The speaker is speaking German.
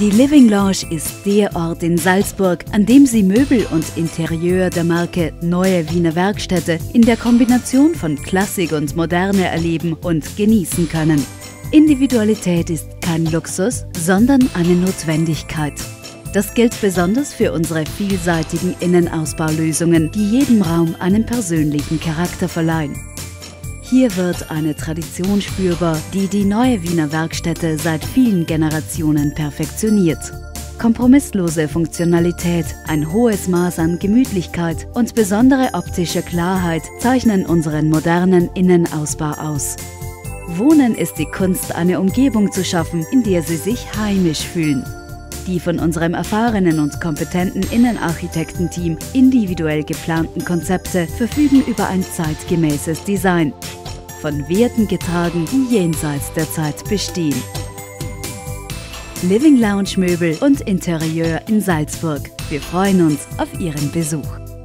Die Living Lounge ist der Ort in Salzburg, an dem Sie Möbel und Interieur der Marke Neue Wiener Werkstätte in der Kombination von Klassik und Moderne erleben und genießen können. Individualität ist kein Luxus, sondern eine Notwendigkeit. Das gilt besonders für unsere vielseitigen Innenausbaulösungen, die jedem Raum einen persönlichen Charakter verleihen. Hier wird eine Tradition spürbar, die die neue Wiener Werkstätte seit vielen Generationen perfektioniert. Kompromisslose Funktionalität, ein hohes Maß an Gemütlichkeit und besondere optische Klarheit zeichnen unseren modernen Innenausbau aus. Wohnen ist die Kunst, eine Umgebung zu schaffen, in der Sie sich heimisch fühlen. Die von unserem erfahrenen und kompetenten Innenarchitektenteam individuell geplanten Konzepte verfügen über ein zeitgemäßes Design, von Werten getragen, die jenseits der Zeit bestehen. Living Lounge Möbel und Interieur in Salzburg. Wir freuen uns auf Ihren Besuch.